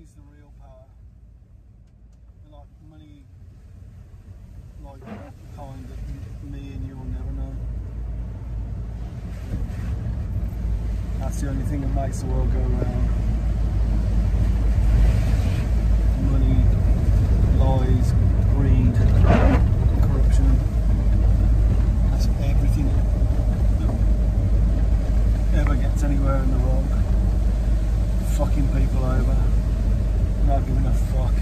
money's the real power. Like money, like kind that me and you will never know. That's the only thing that makes the world go round. Money, lies, greed, corruption. That's everything that ever gets anywhere in the world. Fucking people over. Not giving a fuck.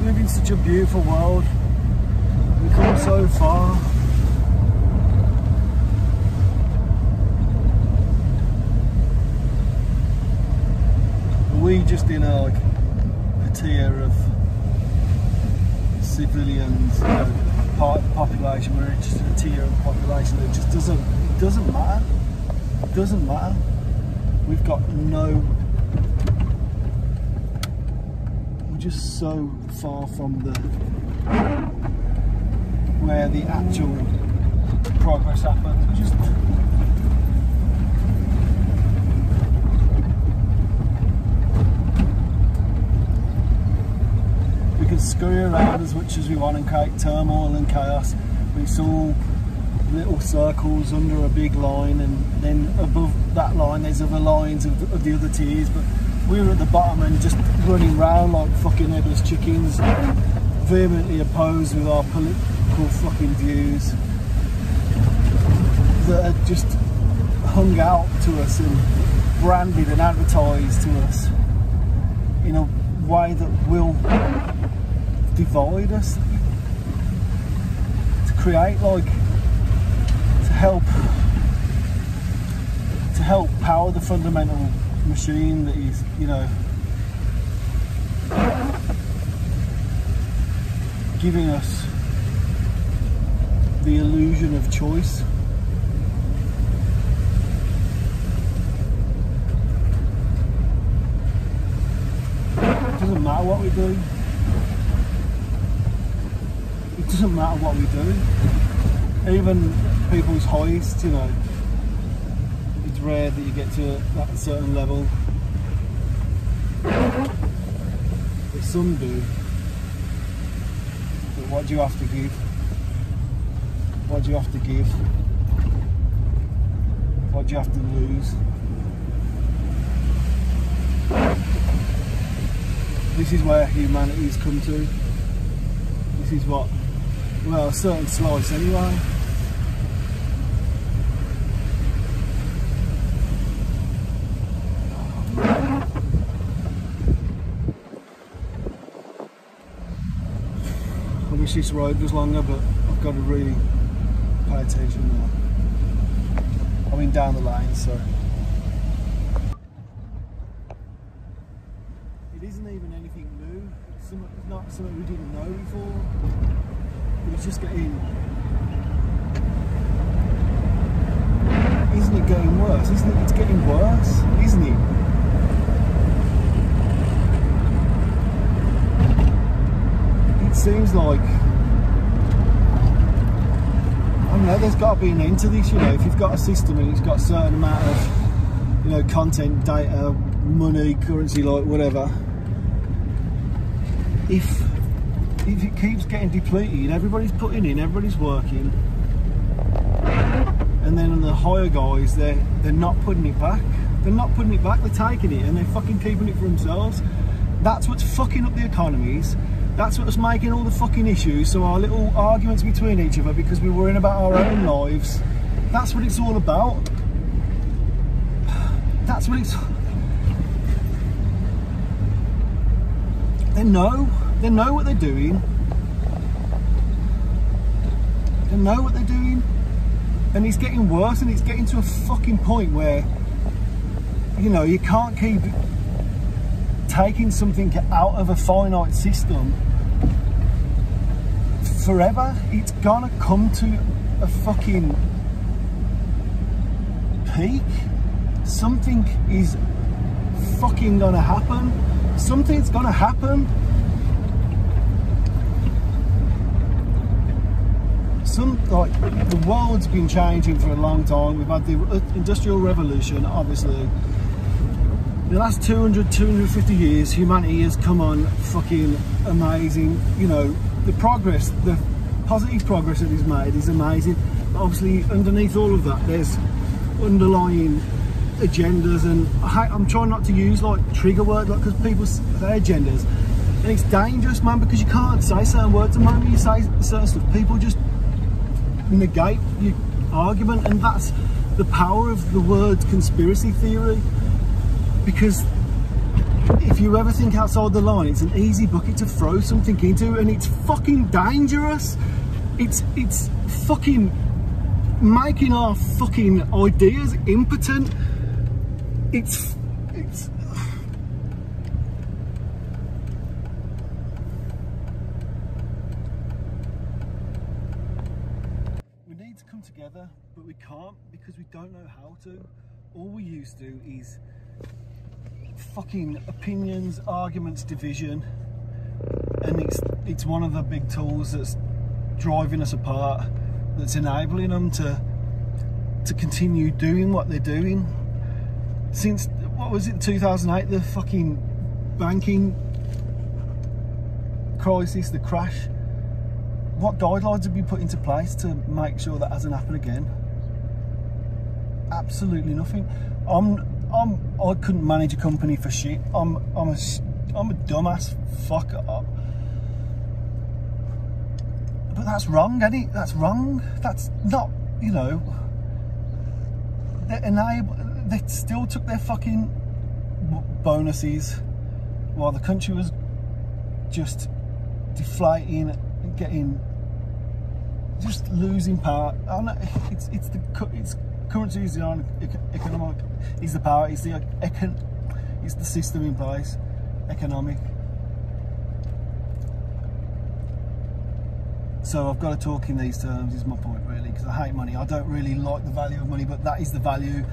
We live in such a beautiful world. We've come so far. We just in a like a tier of civilians, you know, part of the population. We're just in a tier of population that just doesn't doesn't matter. It doesn't matter. We've got no we're just so far from the where the actual progress happens. We just we can scurry around as much as we want and create turmoil and chaos. but It's all little circles under a big line, and then above that line, there's other lines of the, of the other tiers. But we were at the bottom and just running round like fucking headless chickens, vehemently opposed with our political fucking views that are just hung out to us and branded and advertised to us in a way that will divide us to create like to help to help power the fundamental machine that is you know giving us the illusion of choice. It doesn't matter what we do. It doesn't matter what we do. Even people's highest you know rare that you get to that certain level. But some do. But what do you have to give? What do you have to give? What do you have to lose? This is where humanity's come to. This is what well a certain slice anyway wish this road was longer but I've got to really pay attention now. I mean down the lane so. It isn't even anything new. It's, not something we didn't know before. But it's just getting isn't it getting worse? Isn't it it's getting worse isn't it seems like I don't know there's got to be an end to this you know if you've got a system and it's got a certain amount of you know content data money currency like whatever. If if it keeps getting depleted everybody's putting in everybody's working and then the higher guys they're they're not putting it back. They're not putting it back they're taking it and they're fucking keeping it for themselves. That's what's fucking up the economies that's what's making all the fucking issues so our little arguments between each other because we're worrying about our own lives. That's what it's all about. That's what it's they know. They know what they're doing. They know what they're doing. And it's getting worse and it's getting to a fucking point where you know you can't keep taking something out of a finite system forever. It's gonna come to a fucking peak. Something is fucking gonna happen. Something's gonna happen. Some like the world's been changing for a long time. We've had the industrial revolution, obviously. The last 200, 250 years, humanity has come on fucking amazing. You know, the progress, the positive progress that is made is amazing. But obviously, underneath all of that, there's underlying agendas, and I, am trying not to use like trigger words, like because people say agendas, and it's dangerous, man, because you can't say certain words. The moment you say certain stuff, people just negate your argument, and that's the power of the word conspiracy theory. Because if you ever think outside the line, it's an easy bucket to throw something into, and it's fucking dangerous. It's it's fucking making our fucking ideas impotent. It's it's we need to come together, but we can't because we don't know how to. All we used to is fucking opinions, arguments, division, and it's it's one of the big tools that's driving us apart, that's enabling them to to continue doing what they're doing. Since what was it, 2008, the fucking banking crisis, the crash. What guidelines have been put into place to make sure that hasn't happened again? Absolutely nothing. I'm I'm I couldn't manage a company for shit. I'm I'm a I'm a dumbass fuck up. But that's wrong, Eddie. That's wrong. That's not you know. They enable. They still took their fucking bonuses while the country was just deflating, and getting just losing power. It's it's the it's currency is the economic is the power, is the uh, econ, is the system in place, economic. So I've got to talk in these terms is my point really because I hate money. I don't really like the value of money but that is the value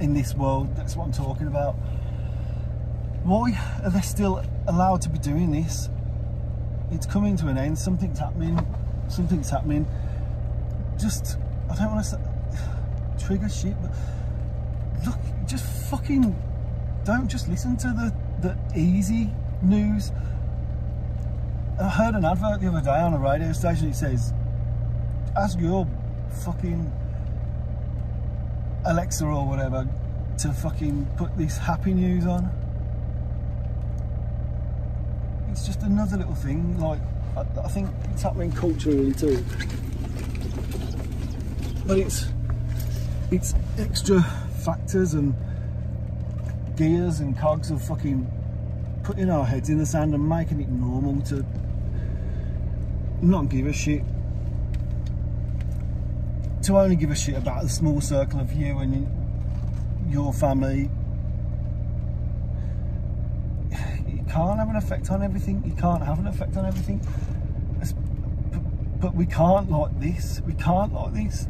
in this world. That's what I'm talking about. Why are they still allowed to be doing this? It's coming to an end. Something's happening. Something's happening. Just, I don't want to trigger shit, but look, just fucking don't just listen to the, the easy news. I heard an advert the other day on a radio station. It says, ask your fucking Alexa or whatever to fucking put this happy news on. It's just another little thing. Like, I, I think it's happening culturally too. But it's it's extra factors and gears and cogs of fucking putting our heads in the sand and making it normal to not give a shit. To only give a shit about a small circle of you and your family. You can't have an effect on everything. You can't have an effect on everything. But we can't like this. We can't like this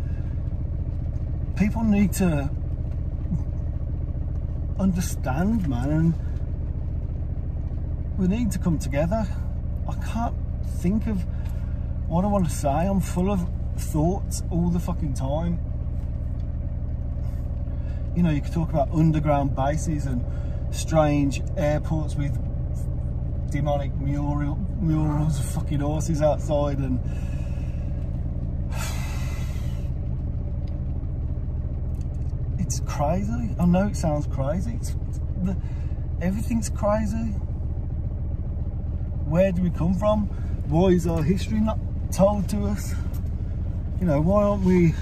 people need to understand, man, and we need to come together. I can't think of what I want to say. I'm full of thoughts all the fucking time. You know, you could talk about underground bases and strange airports with demonic mural, murals of fucking horses outside and it's crazy. I know it sounds crazy. It's, the, everything's crazy. Where do we come from? Why is our history not told to us? You know, why aren't we...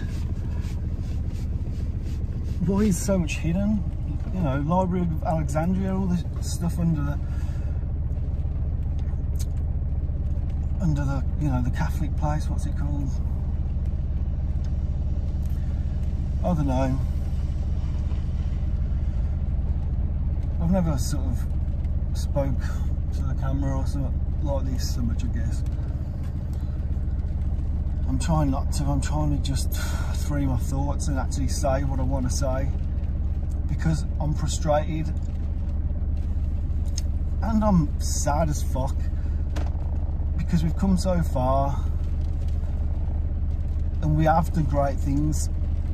Why is so much hidden? You know, Library of Alexandria, all this stuff under the... Under the, you know, the Catholic place, what's it called? I don't know. Never sort of spoke to the camera or something like this so much, I guess. I'm trying not to. I'm trying to just free my thoughts and actually say what I want to say because I'm frustrated and I'm sad as fuck because we've come so far and we have done great things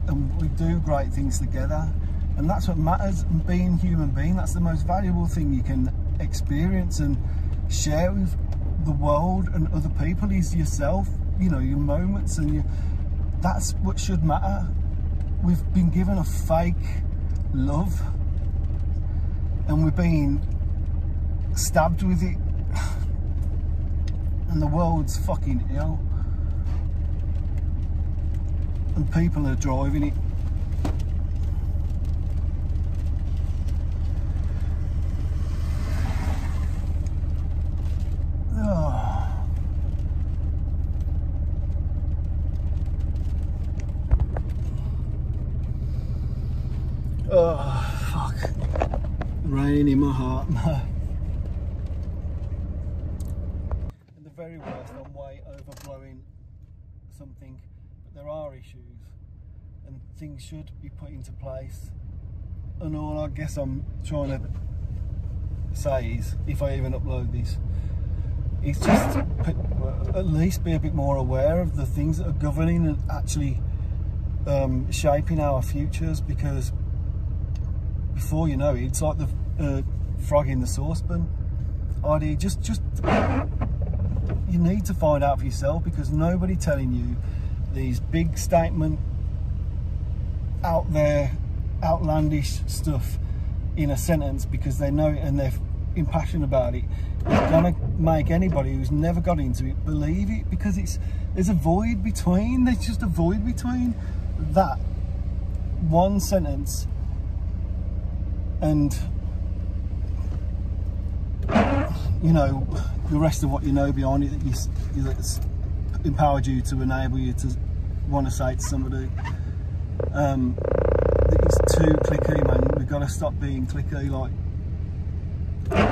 and we do great things together and that's what matters and being human being. That's the most valuable thing you can experience and share with the world and other people is yourself you know your moments and you that's what should matter. We've been given a fake love and we've been stabbed with it. And the world's fucking ill. And people are driving it Oh, fuck. Rain in my heart. At the very worst, I'm way overblowing something, but there are issues and things should be put into place. And all I guess I'm trying to say is, if I even upload this, is just at least be a bit more aware of the things that are governing and actually um, shaping our futures because before you know it, it's like the uh, frog in the saucepan idea. Just, just you need to find out for yourself because nobody telling you these big statement out there outlandish stuff in a sentence because they know it and they're impassioned about it. It's gonna make anybody who's never got into it believe it because it's there's a void between there's just a void between that one sentence and you know the rest of what you know behind it that you that's empowered you to enable you to want to say to somebody um it's too clicky man. We've got to stop being clicky like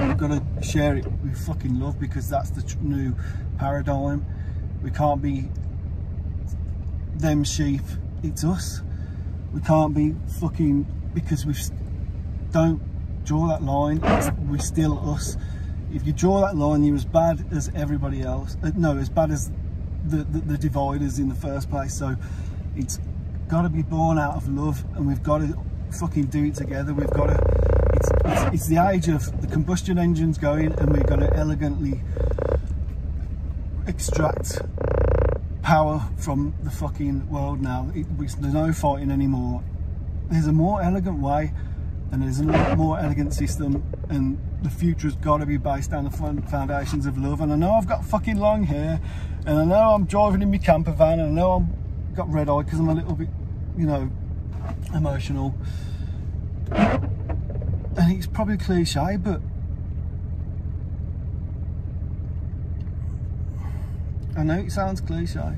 we've got to share it with fucking love because that's the new paradigm. We can't be them sheep it's us. We can't be fucking because we've don't draw that line. We're still us if you draw that line you're as bad as everybody else uh, no as bad as the, the, the dividers in the first place. So it's got to be born out of love and we've got to fucking do it together. We've got to it's, it's, it's the age of the combustion engines going and we're going to elegantly extract power from the fucking world now. It, there's no fighting anymore. There's a more elegant way and there's a lot more elegant system and the future's got to be based on the foundations of love. And I know I've got fucking long hair and I know I'm driving in my camper van and I know I've got red eye because I'm a little bit you know emotional. And it's probably cliche but I know it sounds cliche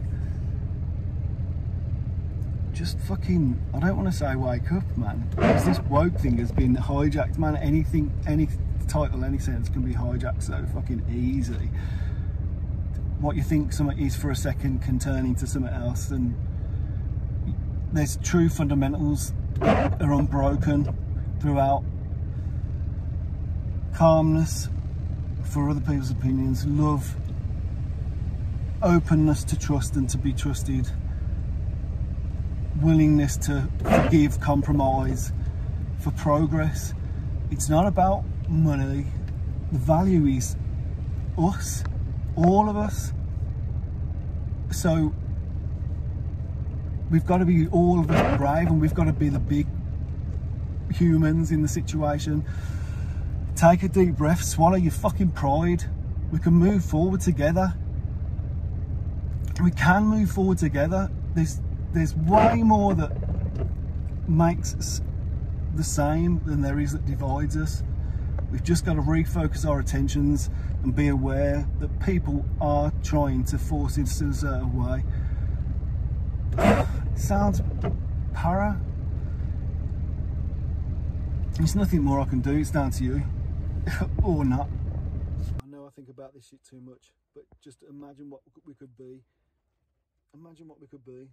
just fucking, I don't want to say wake up, man. Because this woke thing has been hijacked, man. Anything, any title, any sentence can be hijacked so fucking easy. What you think something is for a second can turn into something else. And there's true fundamentals are unbroken throughout. Calmness for other people's opinions, love, openness to trust and to be trusted willingness to forgive, compromise for progress. It's not about money. The value is us, all of us. So we've got to be all of us brave and we've got to be the big humans in the situation. Take a deep breath, swallow your fucking pride. We can move forward together. We can move forward together. There's there's way more that makes us the same than there is that divides us. We've just got to refocus our attentions and be aware that people are trying to force us in a certain way. Sounds para. There's nothing more I can do, it's down to you. or not. I know I think about this shit too much, but just imagine what we could be imagine what we could be.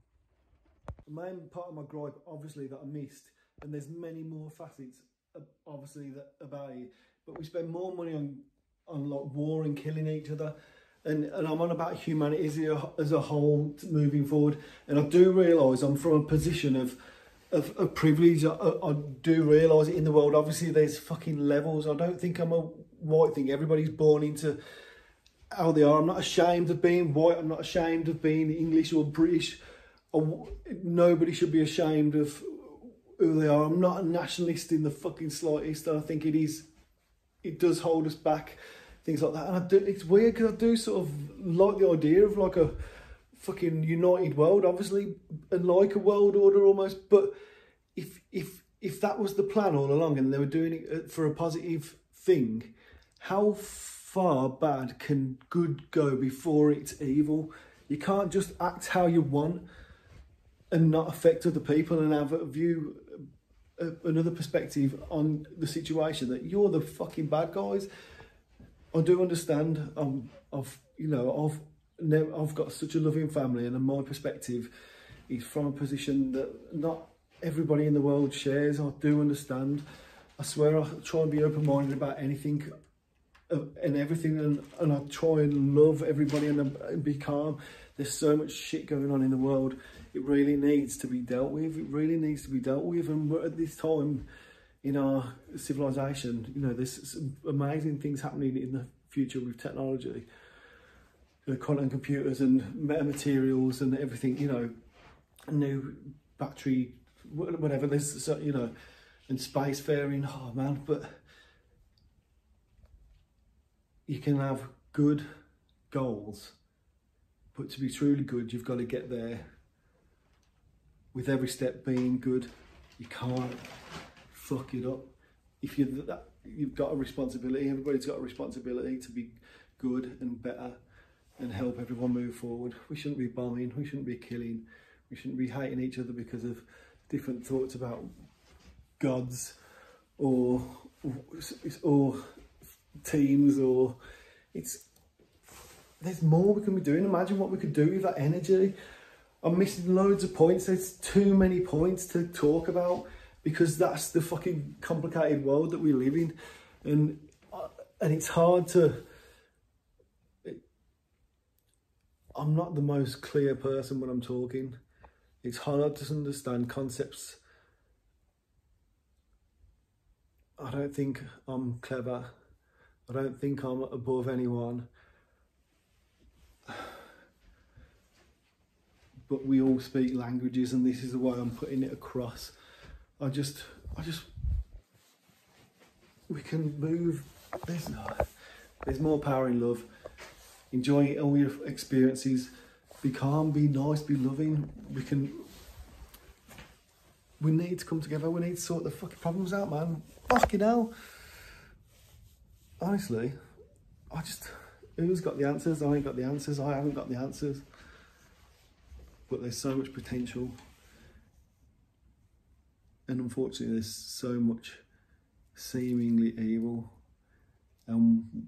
The main part of my gripe, obviously, that I missed, and there's many more facets, obviously, that about it. But we spend more money on on like war and killing each other, and and I'm on about humanity as a, as a whole moving forward. And I do realise I'm from a position of of, of privilege. I, I do realise it in the world. Obviously, there's fucking levels. I don't think I'm a white thing. Everybody's born into how they are. I'm not ashamed of being white. I'm not ashamed of being English or British. Nobody should be ashamed of who they are. I'm not a nationalist in the fucking slightest. I think it is, it does hold us back, things like that. And I do, it's weird because I do sort of like the idea of like a fucking united world, obviously, and like a world order almost. But if if if that was the plan all along and they were doing it uh, for a positive thing, how far bad can good go before it's evil? You can't just act how you want and not affect other people and have a view, uh, another perspective on the situation that you're the fucking bad guys. I do understand. Um, I've you know I've I've got such a loving family, and my perspective is from a position that not everybody in the world shares. I do understand. I swear I try and be open minded about anything uh, and everything, and, and I try and love everybody and, and be calm. There's so much shit going on in the world. It really needs to be dealt with. It really needs to be dealt with, and at this time in our civilization, you know, there's amazing things happening in the future with technology the quantum computers and metamaterials and everything, you know, new battery, whatever. There's, you know, and spacefaring. Oh man, but you can have good goals, but to be truly good, you've got to get there. With every step being good, you can't fuck it up. If you that, you've got a responsibility. Everybody's got a responsibility to be good and better and help everyone move forward. We shouldn't be bombing, we shouldn't be killing, we shouldn't be hating each other because of different thoughts about gods or or teams or it's there's more we can be doing. Imagine what we could do with that energy. I'm missing loads of points. There's too many points to talk about because that's the fucking complicated world that we live in, and uh, and it's hard to I'm not the most clear person when I'm talking. It's hard to understand concepts. I don't think I'm clever. I don't think I'm above anyone. But we all speak languages and this is the way I'm putting it across. I just, I just, we can move, there's, there's more power in love enjoy all your experiences. Be calm, be nice, be loving. We can. We need to come together. We need to sort the fucking problems out, man. Fucking hell. Honestly, I just. Who's got the answers? I ain't got the answers. I haven't got the answers. But there's so much potential. And unfortunately, there's so much seemingly evil. And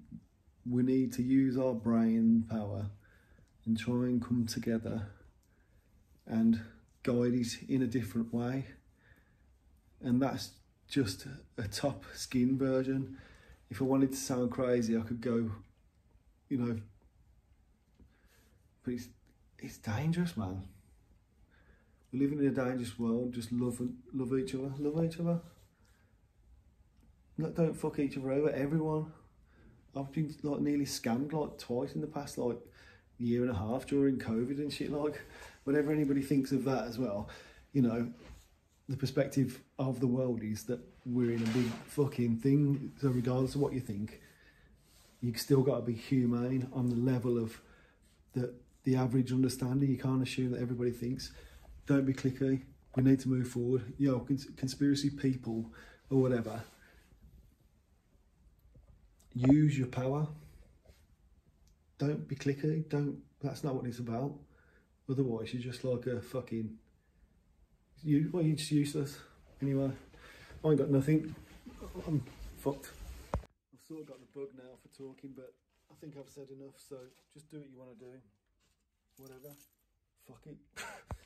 we need to use our brain power and try and come together and guide it in a different way. And that's just a top skin version. If I wanted to sound crazy, I could go, you know, but it's, it's dangerous, man. We're living in a dangerous world. Just love love each other. Love each other. Don't fuck each other over. Everyone. I've been like nearly scammed like twice in the past like year and a half during COVID and shit. Like, whatever anybody thinks of that as well, you know, the perspective of the world is that we're in a big fucking thing. So regardless of what you think, you still got to be humane on the level of the the average understanding. You can't assume that everybody thinks. Don't be clicky. We need to move forward. You know, cons conspiracy people or whatever use your power. Don't be clicky. Don't. That's not what it's about. Otherwise, you're just like a fucking. You well, you're just useless. Anyway, I ain't got nothing. I'm fucked. I've sort of got the bug now for talking, but I think I've said enough. So just do what you want to do. Whatever. fuck it.